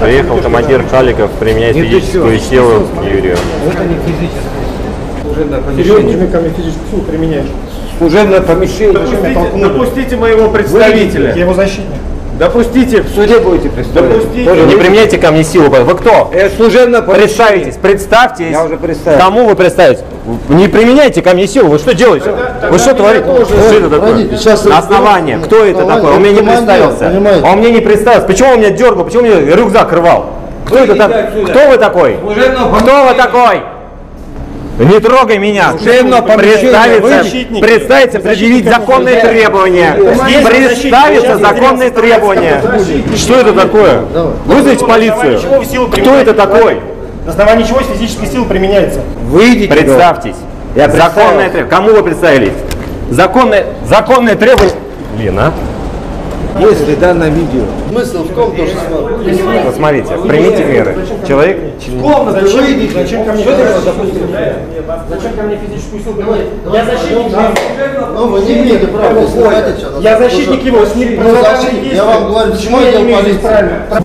Приехал командир Халиков применять физическую силу к Юрию. Это не физическое. Служебное Серьезными помещение. камнями физическую силу применяешь. Служебное помещение. толкнули? Допустите моего представителя. Я его защитник. Допустите. В суде будете представлять. Допустите. Тоже Не вы- применяйте ко мне силу. Вы кто? Э, помещение. Представитесь, представьтесь. Я уже представил. Кому вы представитесь? Не применяйте ко мне силу. Вы что делаете? Вы что творите? Что это такое? Погодите, сейчас На основании. Кто это Основание. такой? Он мне не представился. понимаете? Он мне не представился. Почему он меня дергал? Почему мне рюкзак рвал? Кто это Выйдите такой? отсюда. Кто вы такой? Кто вы такой? Не трогай меня. Служебное помещение. Представиться, Защитник. представиться, предъявить Защитник законные требования. Здесь Представиться, законные требования. Что это такое? Вызовите полицию. Кто это такой? На основании чего физическая сила применяется? Выйдите. Представьтесь. Я Законное требование. Кому вы представились? Законное, законное требование. Блин, Если данное видео. Смысл в том, то, что смотрите. Посмотрите, примите меры. Человек Зачем, зачем ко мне Зачем ко мне физическую силу? Я защитник. Ну, вы не имеете права. Я защитник его, с ним Ну. Я вам говорю, Почему я не отдел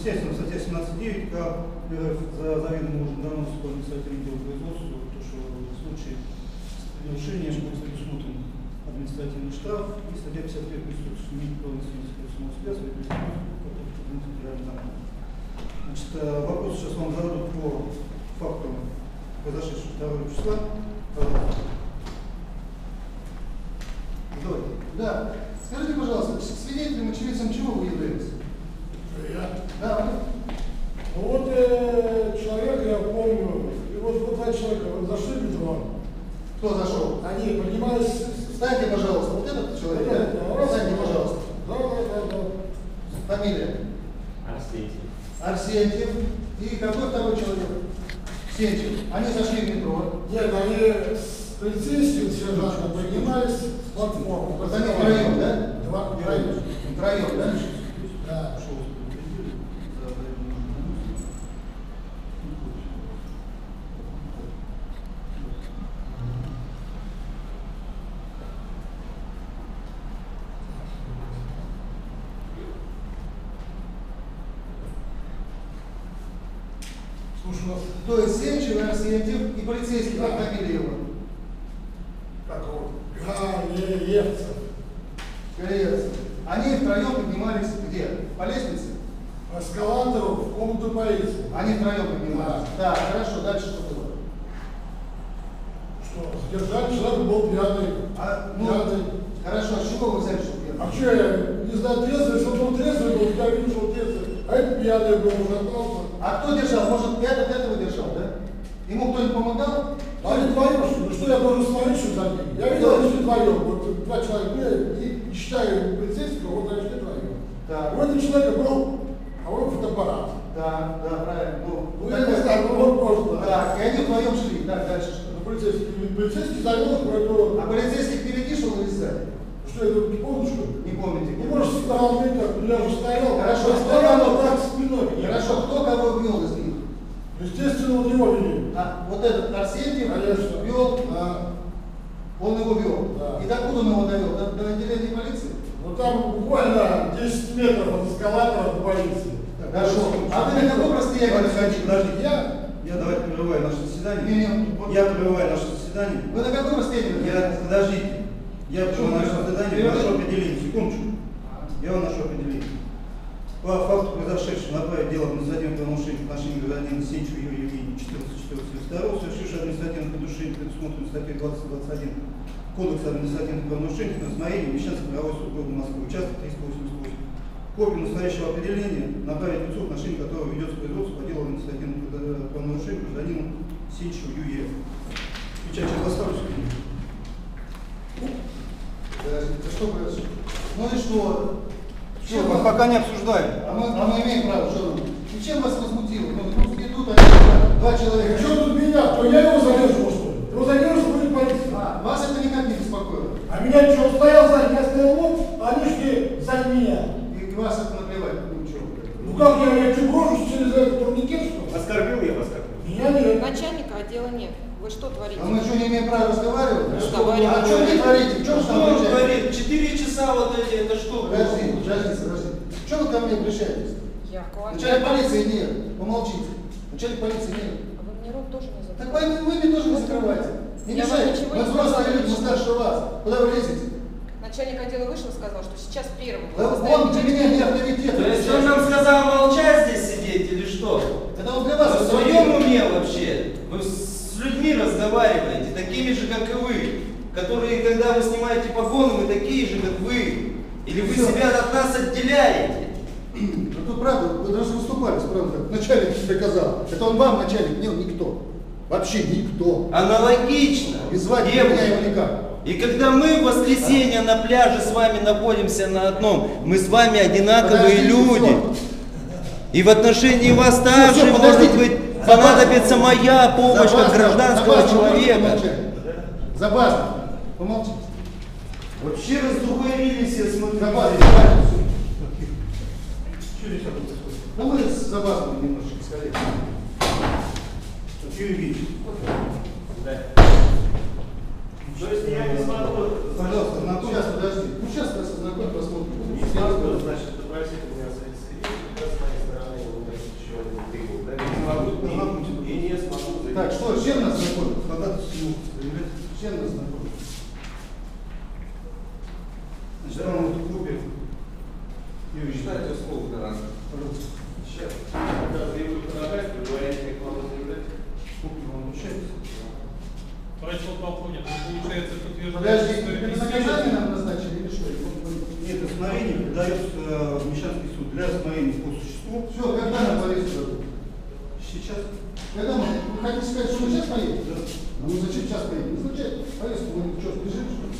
естественно, статья 17.9 КАП РФ за заведомо уже донос по административному производству, то, что в случае нарушения будет предусмотрен административный штраф и статья 55 Конституции имеет право на своей Значит, э, вопрос сейчас вам зададут по факту произошедшего 2 числа. Пожалуйста. Давайте. Да. Скажите, пожалуйста, свидетелем, очевидцем чего вы являетесь? Я. Да. Ну вот э, человек, я помню, и вот, вот два человека вот зашли в диван. Кто зашел? Они поднимались. Встаньте, пожалуйста, вот этот человек, да? Встаньте, пожалуйста. Да, да, да, да. Фамилия? Арсентьев. И какой второй человек? Сенчев. Они зашли в метро. Нет, они с полицейским сержантом поднимались с платформы. Вот они втроем, да? Два, втроем. Втроем, да? Да. Слушай, вас То есть Сенчев, и Арсентьев и полицейский, как фамилия его? как вот? А, не, Евцев. Гаевцев. Они втроем поднимались где? По лестнице? В комнату полиции. Они втроем поднимались. Да, хорошо, дальше что было? Что, задержали, человек был пьяный. А, ну, пьяный. хорошо, а с чего вы взяли, что пьяный? А что я не знаю, трезвый, если он трезвый был, я вижу, что он трезвый. А это пьяный был, уже остался. А кто держал? Может, этот этого держал, да? Ему кто-нибудь помогал? А не вдвоем, что? Ну что я должен смотреть, что за ним? Я видел, они вдвоем. Вот два человека и не считая полицейского, вот они вдвоем. Так. У этого человека был, а фотоаппарат. Да, да, правильно. Ну, Ну, я не знаю, ну, просто. Так, и они вдвоем шли. Так, дальше что? Ну, полицейский, полицейский завел их, поэтому, А полицейский впереди шел или сзади? что я не помню, что? Не помните. Ну, может, со стороны, я же стоял. Хорошо, стоял, а так спиной. Хорошо, кто кого вел из них? Естественно, он его вели. А, вот этот Арсентьев Конечно. вел, Да. он его вел. Да. И докуда он его довел? До, до отделения полиции? Ну, там буквально 10 метров от эскалатора до полиции. Хорошо. А вы на каком расстоянии Подождите, находились? подождите, я, я давайте прерываю наше заседание. Не, не, вот- Я прерываю наше заседание. Вы на каком расстоянии Я, подождите. Я прерываю наше заседание, Прерывай. нашу определение. Секундочку. Я вам нашу определение. По факту произошедшего направить дело об административном правонарушении в отношении гражданина Сенчева Юрия Евгеньевича 14.472, совершившего административное нарушение, предусмотренное статьей 2021 Кодекса административных правонарушений на рассмотрение Мещанской правовой города Москвы, участок 388. Копию настоящего определения направить лицу, в отношении которого ведется производство по делу административного по нарушению гражданину Сенчу ЮЕ. Печать сейчас доставлю Это что происходит? Ну и что? Все, мы пока не обсуждаем. А мы, а мы имеем право, что И чем вас возмутило? Ну, русские идут, а два человека. Что тут меня? То я его задержу, что ли? Его задержу, будет полиция. А, вас это никак не беспокоило? А меня что, стоял сзади, я стоял лоб, а они шли сзади меня. Вас это наплевать, ну чего. Ну как я, я что, брошу через этот турникет, что ли? Оскорбил я вас как Меня нет. Начальника отдела нет. Вы что творите? А мы что, не имеем права разговаривать? А что, Разговариваем. а что вы творите? Что вы там говорит? Четыре часа вот эти, это что? Подожди, подожди, подожди. Что вы ко мне обращаетесь? Я к вам. Начальник полиции нет. Помолчите. Начальник полиции нет. А Вы мне рот тоже не Так закрываете. вы, вы мне тоже не закрывайте. Не мешайте. Мы взрослые люди, мы старше вас. Куда вы лезете? Начальник отдела вышел и сказал, что сейчас первым. Да вы он для меня не авторитет. То есть он нам сказал молчать здесь сидеть или что? Это он для Вы вас в своем уме вообще? Вы с людьми разговариваете, такими же, как и вы. Которые, когда вы снимаете погоны, мы такие же, как вы. Или вы Всё. себя от нас отделяете? Ну тут правда, вы даже выступались, правда, начальник тебе казал. Это он вам начальник, не он никто. Вообще никто. Аналогично. И звать меня его никак. И когда мы в воскресенье на пляже с вами находимся на одном, мы с вами одинаковые Подождите, люди. И в отношении вас также, всё, может быть, понадобится моя помощь как гражданского человека. помолчать? За вас. Помолчите. Вообще раздухарились, я смотрю. За вас. давайте, всё. Ну мы за вас мы немножечко скорее. Юрий Ильич, То есть я не смогу, пожалуйста, на Сейчас, подожди. Ну сейчас нас ознакомим, посмотрим. не смогу, значит, попросить у меня средств с моей стороны, еще один требовал, да, не смогу и, не смогу. Так, что, чем нас знакомим? ходатайство заявлять. С чем нас знакомим? Значит, вам эту копию. Юрий Ильич, Читайте услугу на раз. Сейчас. Когда заявлю ходатайство, говорите, как вам заявлять. копию вам вручается. Товарищ полковник, получается, Подожди, подтверждается, это наказание нам назначили или что? Нет, рассмотрение передается э, в Мещанский суд для рассмотрения по существу. Все, когда нам полицию дадут? Сейчас. Когда мы? Вы хотите сказать, что мы сейчас поедем? А мы зачем сейчас поедем? Назначать повестку, мы что, сбежим, что ли?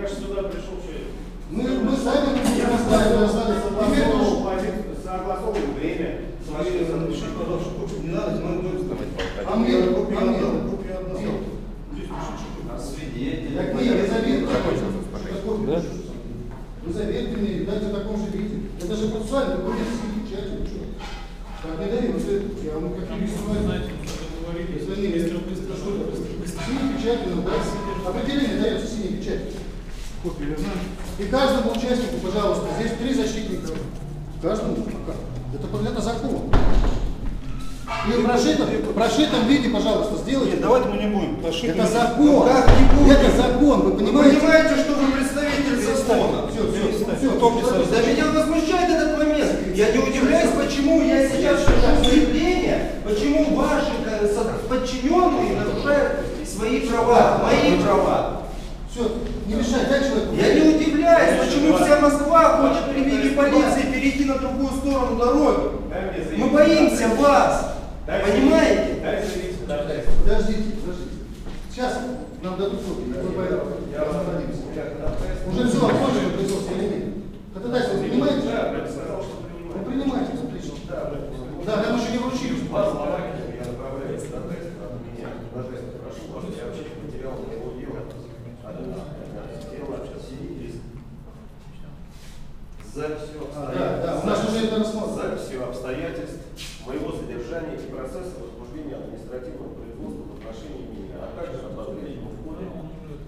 Я же сюда пришел, что я- Мы, мы сами будем расставить, расставить Теперь согласовывать. прошу позицию, согласовываем время. Смотрите, копию. Не надо, мы А мне? Копию А одна. Здесь пишите, что А свидетели. Так не, вы заверьте. Вы заверьте мне, дайте в таком же виде. Это же процессуальный документ с печатью, ну что? Так, не даю, я вам как юрист знаете, что вы говорили, Извини, быстро, быстро, быстро, быстро. Синей печатью нам дается. Определение дается синей печатью. копию. И каждому участнику, пожалуйста, здесь три защитника. Каждому. пока. Это, это закон. И в прошитом, в прошитом виде, пожалуйста, сделайте. Нет, давайте мы не будем. Пошли. Это закон. Как не будем? Это закон, вы Вы понимаете? понимаете, что вы представитель закона? Все, все, все, писал? Да меня возмущает этот момент. Я не удивляюсь, почему я сейчас пишу заявление, почему ваши э, подчиненные нарушают свои права, мои права. Все, не мешай, дай человеку. Я не удивляюсь, почему вся Москва хочет при виде полиции перейти на другую сторону дороги. Мы боимся вас. Дай Понимаете? заявить ходатайство. Подождите, подождите. Сейчас нам дадут копию, мы поэтому Я вас разобрадимся. я ходатайство. Уже все, оформлено производство или нет? Ходатайство вы принимаете? Да, сказал, что Вы принимаю. принимаете, отлично. Да, нам еще не вручили. Вас помогите, я направляю ходатайство от меня. Ходатайство прошу вас, я вообще материал моего дела. Дела сидите. Записью Да, да, у нас уже это рассмотрено. записью обстоятельств моего содержания и процесса возбуждения административного производства в отношении меня, а также обозрения в ходе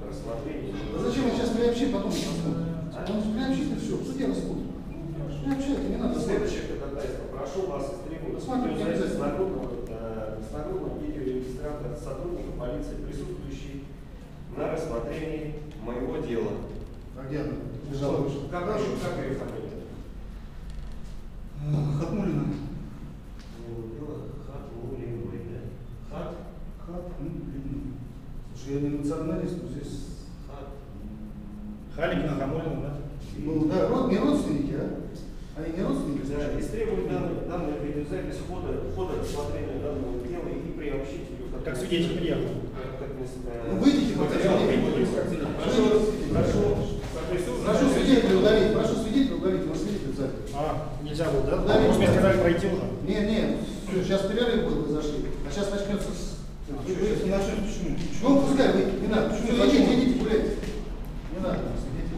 рассмотрения. А зачем вы сейчас приобщите, потом рассмотрим? Он же приобщит и все, в суде рассмотрим. Приобщайте, не надо Следующее ходатайство. Прошу вас истребовать Смотрим, видеозапись с обязательно. нагрудного, с нагрудного видеорегистратора сотрудника полиции, присутствующий на рассмотрении моего дела. А где она? Бежала вышла. Как, как, как ее фамилия? Э, Хатмулина. Моего дела Хатмулиной, да? Хат? Хатмулина. Слушай, я не националист, но здесь... Хат. Халикина, Хамолина, да? Ну да, род, не родственники, а? Они не родственники, Да, значит? истребовать данную, данную видеозапись хода, хода рассмотрения данного дела и приобщить ее Как свидетель приехал. Как, как, Ну выйдите хотя бы. Прошу, прошу, Прошу Нельзя было, да? Да, Может, мне нет. сказали пройти уже? Не, не, всё, сейчас перерыв будет, вы зашли. А сейчас начнется с... Вы если начнете, почему? Ну, пускай не надо. Всё, идите, идите, гуляйте. Не надо, идите.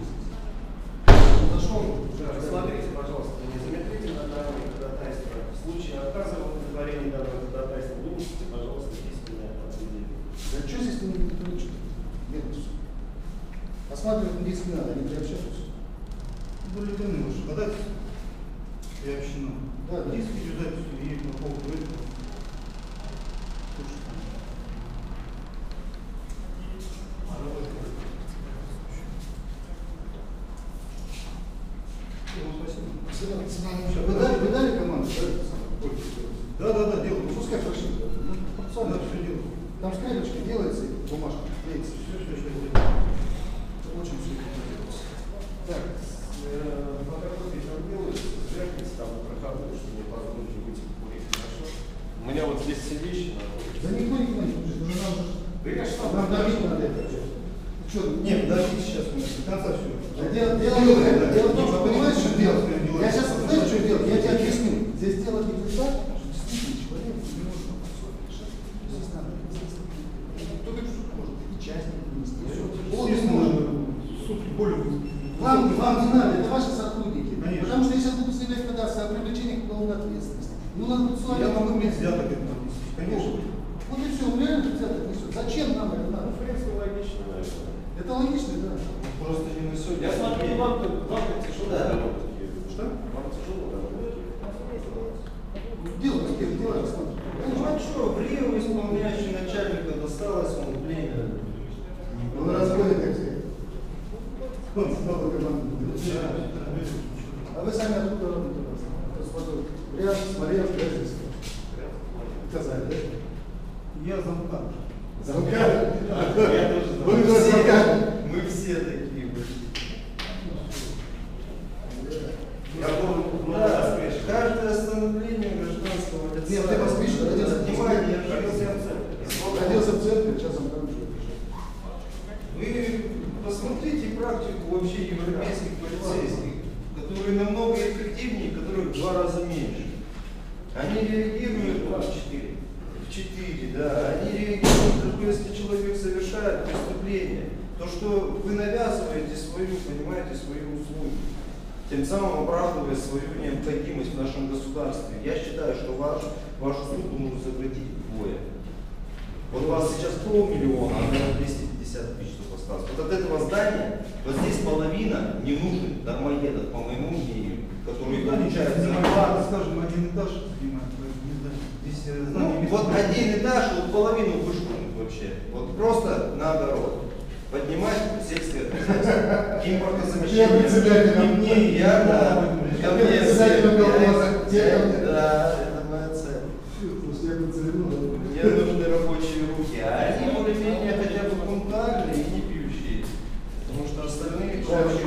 Зашел. Посмотрите, пожалуйста, незамедлительно данное ходатайство. В случае отказа в удовлетворении данного ходатайства вынесите, пожалуйста, письменное определение. Да что здесь не ничего? Нет, всё. Осматривать здесь не надо, они приобщаются. Более данные ваши ходатайства. И община. Да, да. Есть видеозапись, и по поводу этого. Вы дали, вы дали команду? Да, да, да, делаю. Ну, пускай прошли. Ну, Да, процессуально. все делаю. Там скрепочка делается, и бумажка клеится. Все, все, все делаю. Очень все делается. Так, э, фотокопии там делаются, звякните там на проходную, что мне позволите выйти покурить, хорошо? У меня вот здесь все вещи находятся. Да никто никуда не хочет, уже нам же... Да я что? Нам давить надо это. Что, Нет, подождите сейчас, мы до конца все. Дело, дело, дело в том, что понимаешь, что делать? Я сейчас, знаешь, что делать? Я тебе объясню. Здесь дело не в так, что действительно человек не может все решать. Здесь надо. Кто говорит, что может? И частник, и министерство. Естественно, можно суд более... Вам, вам не надо, это ваши сотрудники. Конечно. Потому что я сейчас буду заявлять ходатайство о привлечении к уголовной ответственности. Ну, надо будет Я могу иметь взяток это отнести, конечно. Вот и все, он реально взяток несет. Зачем нам это надо? В принципе, логично, наверное. Это логично, да. Просто не на сегодня. Я смотрю, вам вам тяжело Да. работать. Что? Вам тяжело работать. Дело, теперь дело, смотри. Ну а что, Бриев исполняющий досталось ему пленное. Он разгонит, как сказать. Он снова команду. А вы сами откуда родом у нас? Смотрю, Ряд, Смоленск, Рязанский. Казань, да? Я замкан. Замкали? Я тоже знаю. Вы Мы тоже все- замкали? Мы все такие были. Я был много Да, раз пешком. каждое остановление гражданского лица. Нет, ты москвич, родился в Внимание, Москве. родился в центре. Родился в центре, сейчас он там живет. Вы посмотрите практику вообще европейских полицейских, которые намного эффективнее, которых в два раза меньше. Они реагируют в 4. В 4, да. Они реагируют, только если человек совершает преступление. То, что вы навязываете свою, понимаете, свою услугу, тем самым оправдывая свою необходимость в нашем государстве. Я считаю, что ваш, вашу службу нужно сократить вдвое. Вот у вас сейчас полмиллиона, а на 250 тысяч только осталось. Вот от этого здания, вот здесь половина не нужен дармоедов, по моему мнению, которые получают зарплату. скажем, один этаж занимает. Здесь Ну, знание вот один этаж, вот половину вышкнут вообще. Вот просто наоборот. Поднимать сельское хозяйство. Импортозамещение. Не мне, я, да. Ко мне Да, это моя цель. Мне нужны рабочие руки, а они более-менее хотя бы пунктуальные и не пьющие. Потому что остальные вообще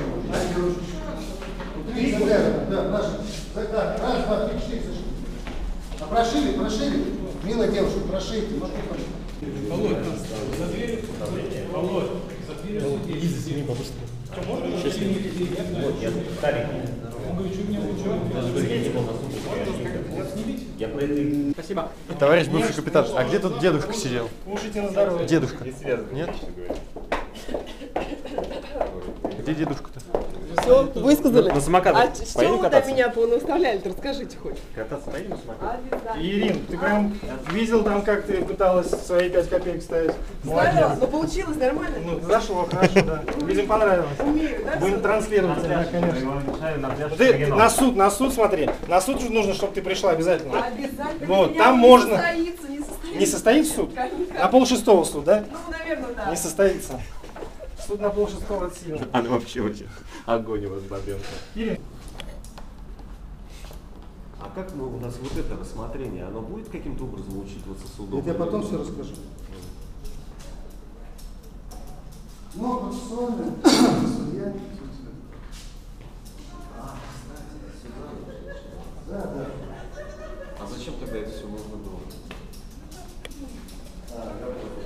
Три да, наши. Раз, два, три, четыре, зашли. А прошили, прошили? Милая девушка, прошите. Может, не Володь, за дверь. Володь, за дверь. Иди за семи побыстрее. Что, можно? Сейчас я Вот, я старенький. Он говорит, что Я про это... Спасибо. Товарищ бывший капитан, а где тут дедушка сидел? Кушайте на здоровье. Дедушка. Нет? Где дедушка-то? Все, высказали. На самокатах А с чего вы до меня понаставляли-то? Расскажите хоть. Кататься поедем на? Обязательно. Ирин, ты прям видел там, как ты пыталась свои пять копеек ставить? Ставила, Молодец. но получилось нормально? Ну, зашло, хорошо, да. Видимо, понравилось. Умею, да? Будем транслировать, да, конечно. Ты на суд, на суд смотри. На суд же нужно, чтобы ты пришла обязательно. Обязательно. Вот, там можно. Состоится, не состоится. Не состоит суд? На полшестого суд, да? Ну, наверное, да. Не состоится. На полшестого от силы. Она вообще вообще огонь у вас, бабенка. Ирин, А как ну, у нас вот это рассмотрение, оно будет каким-то образом учитываться судом? Я тебе потом все расскажу. Ну, процессуально, судья. Да, да. А зачем тогда это все нужно было?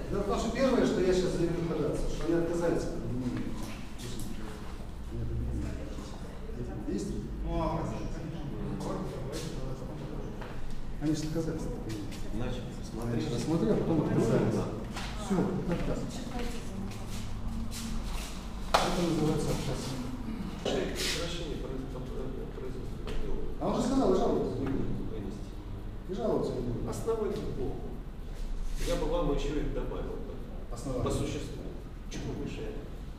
Дело в том, что первое, что я сейчас заявлю ходатайство, что они отказались от применения этих действий. Ну, а сказать. Значит, смотри. Значит, рассмотри, а потом отказали. Все, это отказ. Это называется отказ. Прекращение производства по делу. А он же сказал, жаловаться не будет. Вынести. И не. Основание плохо. Я бы вам еще и добавил бы. Основание. По существу. Чего мешает?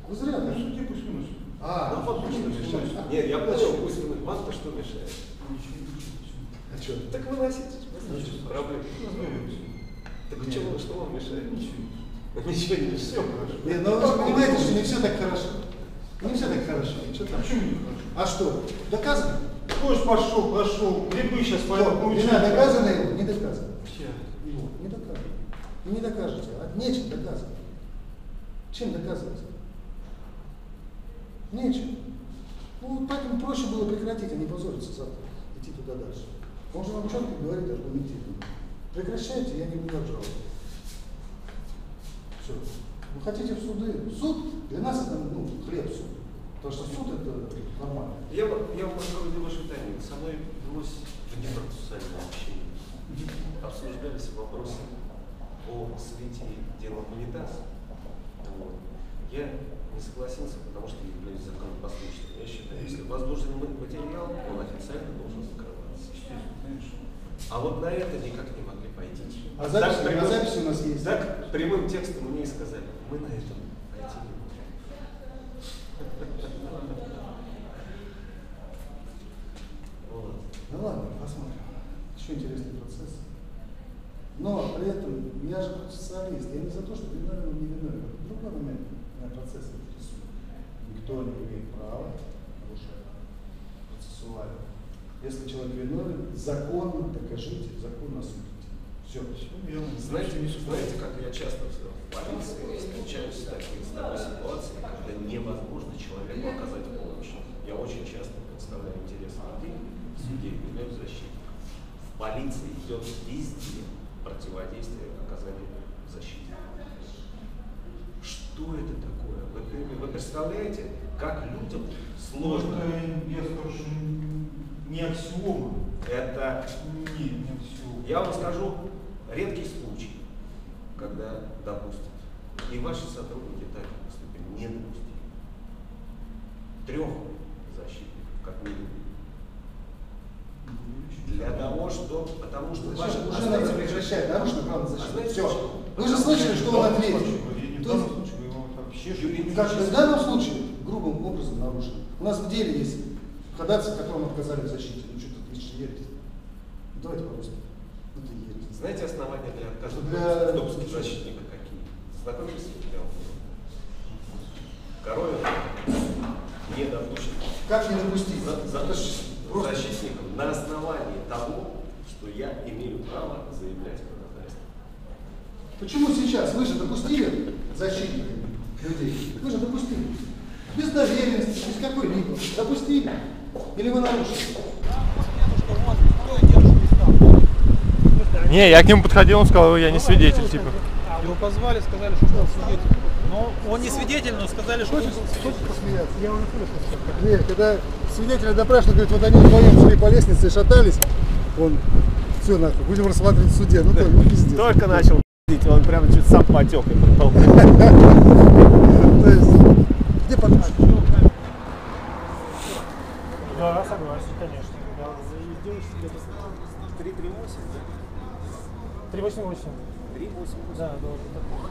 Вы зря, да? Суде пусть выносит. А, Ну, вам что мешает? Нет, я понял, пусть вы, вам-то что мешает? А что? Так выносите, выносите. Проблем. Так чего, что вам мешает? Ничего. Ничего не все хорошо. Нет, ну вы же понимаете, что не все так хорошо. Не все так хорошо. Что там? Почему не хорошо? А что? Доказано? Дождь пошел, прошел, грибы сейчас пойдут. Вина всё. доказана его? Не доказано. Его. Не доказано. Вы не докажете. А нечем доказывать. Чем доказывать? Нечем. Ну, поэтому проще было прекратить, а не позориться завтра. Идти туда дальше. Он же вам четко говорит аргументированно. Прекращайте, я не буду обжаловать. Все. Вы хотите в суды? Суд для нас это ну, хлеб суд. Потому что суд это нормально. Я, я вам открою ваши тайны. Со мной велось внепроцессуальное общение. Обсуждались вопросы о свете дела унитаз. Вот. Я не согласился, потому что являюсь законопослушным. Я считаю, если возбужден материал, он официально должен закрываться. А вот на это никак не могли пойти. А записи- Так прямым- а записи у нас есть. Так прямым текстом мне и сказали, мы на этом пойти не можем. Вот. Ну ладно, посмотрим. Еще интересный процесс. Но при этом я же процессуалист. Я не за то, что виновен или не виновен. Другой момент меня процесс интересует. Никто не имеет права нарушать процессуально. Если человек виновен, законно докажите, законно осудите. Все. Знаете, знаете, как я часто в полиции встречаюсь с такой, с такой ситуацией, когда невозможно человеку оказать помощь. Я очень часто представляю интересы людей, в суде являюсь защитником. В полиции идет везде противодействие оказанию защиты. Что это такое? Вы, вы представляете, как людям сложно? Я скажу, не аксиома. Это Нет, не аксиома. Я вам скажу редкий случай, когда допустят. И ваши сотрудники так поступили, не допустили. Трех защитников, как минимум. Для того, что, потому что ваши... Уже, надо прекращать нарушено право на а защиту. Все. Вы же слышали, что он ответил. Не То есть- данном случае, вы его вообще Юридически. Как в данном случае грубым образом нарушено. У нас в деле есть ходатайство, которому отказали в защите. Ну что тут видишь, ересь. Давайте по-русски. Ну ты ересь. Знаете основания для отказа Для- допуске защитника какие? Знакомьтесь с материалом? Коровин не допущен Как не допустить? за, за- просто- защитником на основании того, что я имею право заявлять ходатайство. Почему сейчас? Вы же допустили защитниками людей. Вы же допустили. Без доверенности, без какой-либо. Допустили. Или вы нарушили? Не, я к нему подходил, он сказал, я не свидетель, типа. Его позвали, сказали, что он свидетель. Но он не свидетель, но сказали, что он посмеяться? Я уже слышал. Нет, когда свидетеля допрашивают, говорит, вот они вдвоем шли по лестнице, шатались, он, все нахуй, будем рассматривать в суде. Ну, то, ну пиздец. Только начал пиздить, он прям чуть сам потек. и потом. То есть, где подпись? Да, согласен, конечно. Я заездил себе 338, 388. 388. Да, да, вот такой.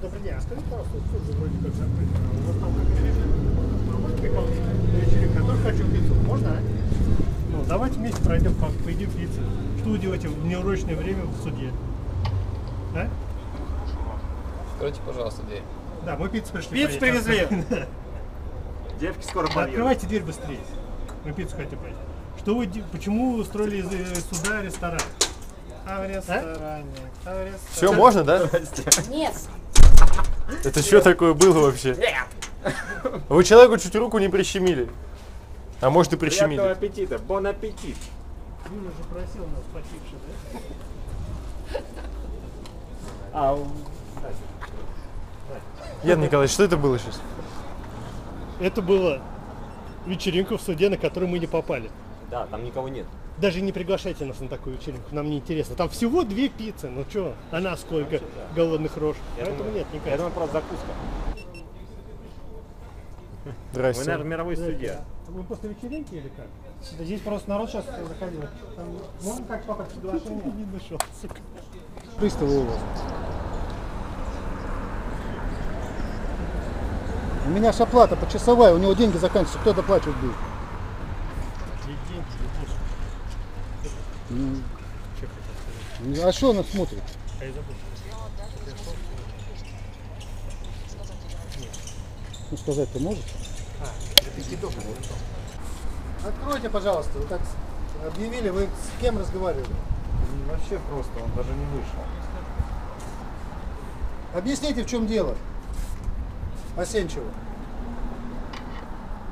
Добрый день, а скажите, пожалуйста, суд же вроде как закрыт. а В основном режим вечеринка. Я тоже хочу пиццу. Можно, а? Ну, давайте вместе пройдем, как поедим пиццу. Что вы делаете в неурочное время в суде? А? Откройте, пожалуйста, дверь. Да, мы пиццу пришли. Пиццу поесть. привезли. Девки скоро подъедут. Открывайте дверь быстрее. Мы пиццу хотим поесть. Что вы, почему устроили э, суда ресторан? А в ресторане, а в ресторане. Все, можно, да? Нет. Это что такое было вообще? Нет. Вы человеку чуть руку не прищемили. А может и Приятного прищемили. аппетита, бон аппетит. Юля же просил нас потише, да? А, Ян Николаевич, что это было сейчас? Это была вечеринка в суде, на которую мы не попали. Да, там никого нет. Даже не приглашайте нас на такую вечеринку, нам не интересно. Там всего две пиццы, ну чё, а нас сколько голодных рож. Я Поэтому думаю- нет, не Я кажется. думаю, просто закуска. Здрасте. Вы, наверное, мировой судья. Вы после вечеринки или как? Да здесь просто народ сейчас заходил. Там можно как попасть приглашение? Не нашел, сука. Приставы у вас. У меня же оплата почасовая, у него деньги заканчиваются, кто доплачивать будет? Ну, А что он смотрит? А. Ну сказать-то можете? Откройте, пожалуйста, вы так объявили, вы с кем разговаривали? Вообще просто, он даже не вышел. Объясните, в чем дело. Осенчева.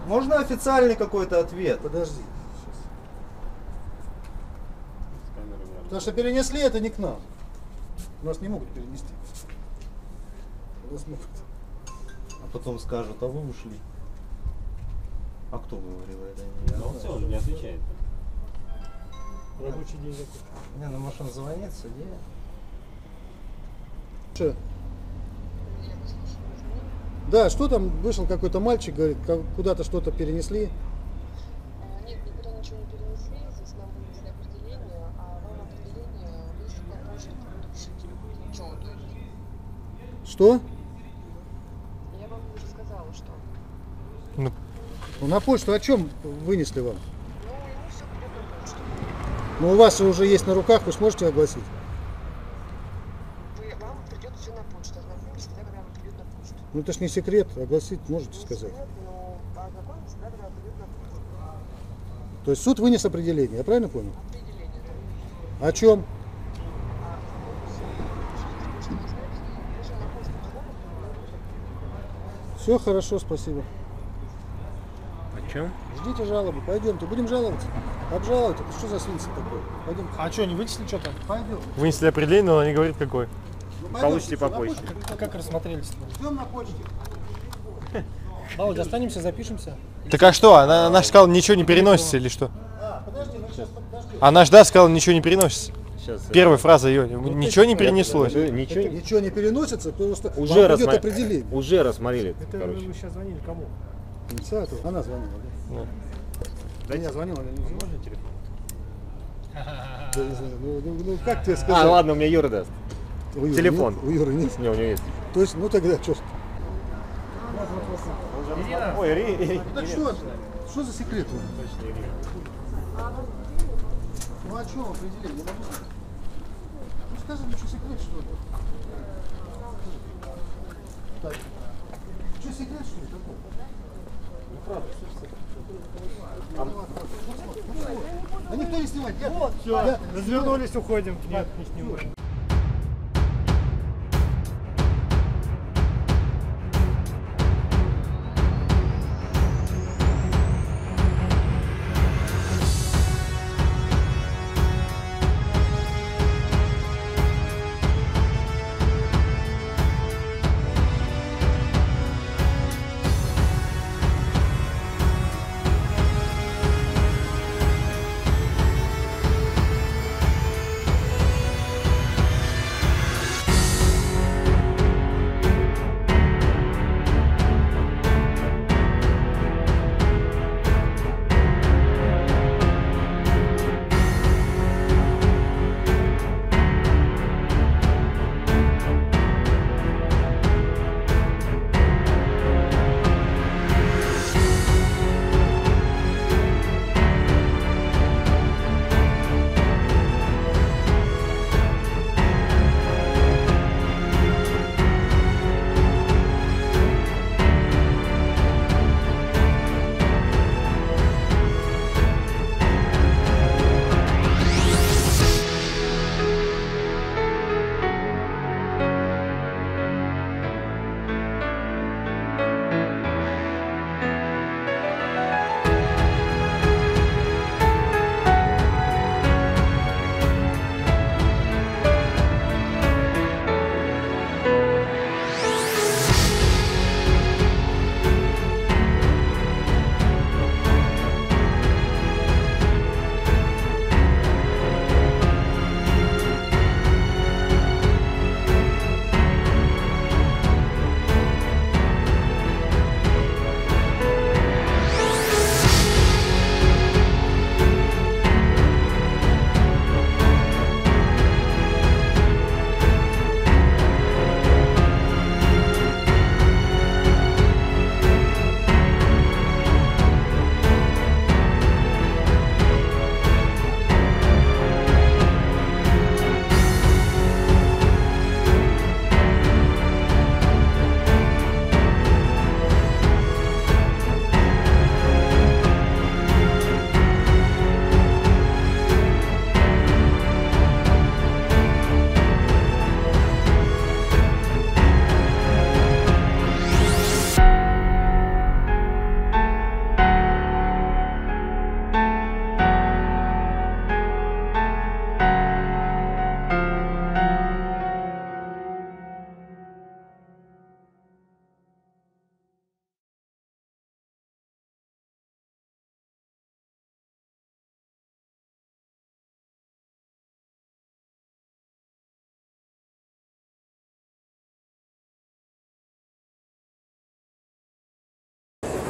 Можно официальный какой-то ответ? Подожди. Потому что перенесли это не к нам. Нас не могут перенести. Нас могут. А потом скажут, а вы ушли. А кто говорил это? Не я. Ну, все, он не отвечает. Рабочий день закончился. Не, ну может он звонит, судья. Что? Да, что там вышел какой-то мальчик, говорит, куда-то что-то перенесли. Нет, никуда ничего не перенесли, здесь нам вынесли определение, а вам определение лист по почте нарушителю. Ничего, то есть. Что? Я вам уже сказала, что. Ну, на почту о чем вынесли вам? Ну, у вас же уже есть на руках, вы сможете огласить? Вы, вам придет все на почту, ознакомитесь тогда, когда вам придет на почту. Ну, это ж не секрет, огласить можете сказать. Почту. То есть суд вынес определение, я правильно понял? О чем? Все хорошо, спасибо. О чем? Ждите жалобы, пойдемте, будем жаловаться. Обжалуйте, что за свинство такое? Пойдемте. А что, не вычислили что-то? Пойдем. Вынесли определение, но она не говорит какой. Ну, Получите по пойдемте, почте. на почту. Как рассмотрелись? Ждем на почте. Володя, останемся, запишемся. Так а что, она, она же сказала, ничего не переносится или что? А, подожди, ну сейчас подожди. Она ж да сказала, ничего не переносится. Сейчас, Первая фраза ее, ничего не перенеслось. Ничего не- Ничего не переносится, потому что Уже, вам определение. уже рассмотрели, Это короче. вы сейчас звонили кому? Инициатору. Она звонила, да? Да я звонила, она не звонила. Можно телефон? Да, не знаю, ну, ну, ну, как тебе сказать? А, ладно, у меня Юра даст. У Юры Телефон. нет? У Юры нет? Не, у него есть. То есть, ну тогда что? Ой, Ри- Так что это? Что за секрет? Ну о чем определение? Я могу- Ну скажи, ну что секрет что ли? Так. Что секрет что ли? Какой? Ну правда? А никто не снимает. Я- Вот, все, развернулись, уходим. Нет, не снимаем.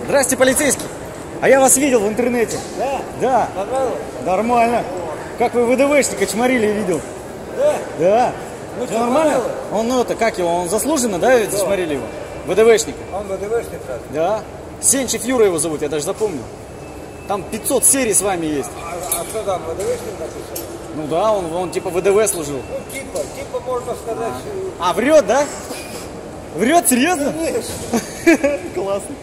Здрасте, полицейский. А я вас видел в интернете. Да? Да. Понравилось? Нормально. Как вы ВДВшника чморили, видел. Да? Да. Ну что, нормально? понравилось? Он, ну это, как его, он заслуженно, да, ведь зашморили его? ВДВшника. Он ВДВшник раз. Да. Сенчев Юра его зовут, я даже запомнил. Там 500 серий с вами есть. А, а что там, ВДВшник написано? Ну да, он, он типа ВДВ служил. Ну, типа, типа можно сказать... э, А, врет, да? Врет, серьезно? Конечно. Классно.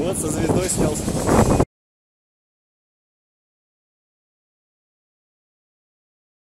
Вот со звездой снялся.